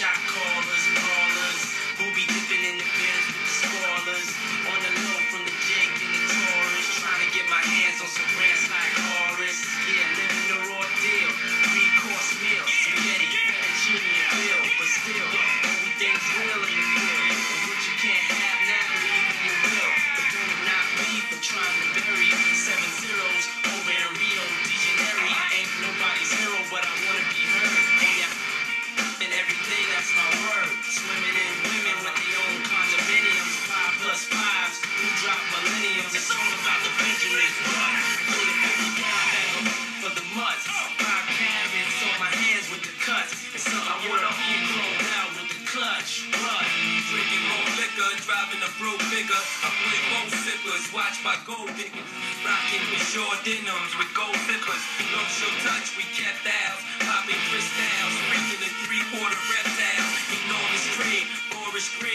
Shot callers, callers, we'll be dipping in the bins with the spoilers. On the low from the Jake and the Taurus, trying to get my hands on some brands like Horace. Yeah, living the raw deal, three course meal, spaghetti, fettuccine, and bill. But still, everything's real in the field. And what you can't have now, leave you will. But do not be for trying to bury women and women with their own condominiums. Five plus fives, who drop millenniums. It's all about the Benjamins. For the five on my hands with the cuts. I'm out with the clutch. Blood, drinking more liquor, driving a broke. I'm zippers, watch my gold digger. Rocking with short denims with gold zippers. Luxury touch, we kept ours. Popping crystals. was green.